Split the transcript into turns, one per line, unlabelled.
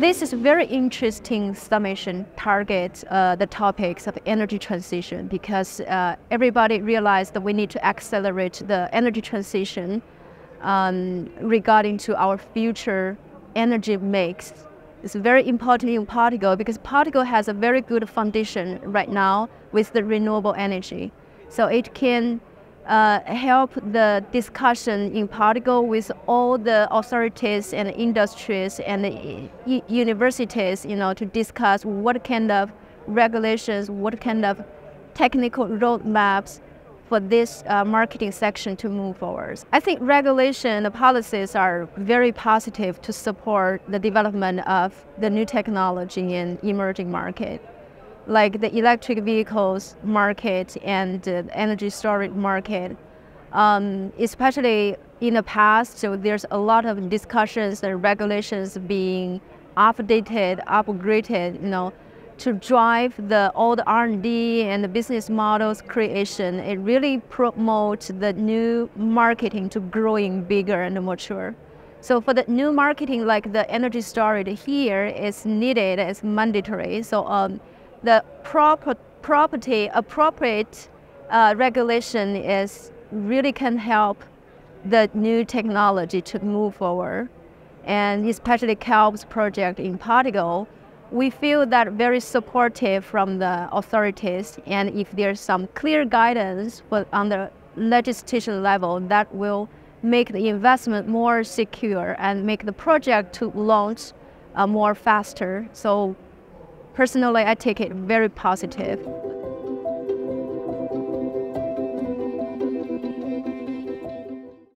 this is very interesting summation targets uh, the topics of energy transition because uh, everybody realized that we need to accelerate the energy transition um, regarding to our future energy mix. It's very important in Portugal because Portugal has a very good foundation right now with the renewable energy. So it can uh, help the discussion in Portugal with all the authorities and industries and universities, you know, to discuss what kind of regulations, what kind of technical roadmaps for this uh, marketing section to move forward. I think regulation and policies are very positive to support the development of the new technology in emerging market, like the electric vehicles market and the energy storage market. Um, especially in the past, so there's a lot of discussions and regulations being updated, upgraded, you know, to drive the old R&D and the business models creation. It really promotes the new marketing to growing bigger and mature. So for the new marketing, like the energy storage here is needed, it's mandatory. So um, the proper property appropriate uh, regulation is really can help the new technology to move forward, and especially CALB's project in Portugal we feel that very supportive from the authorities and if there's some clear guidance on the legislation level that will make the investment more secure and make the project to launch uh, more faster. So personally, I take it very positive.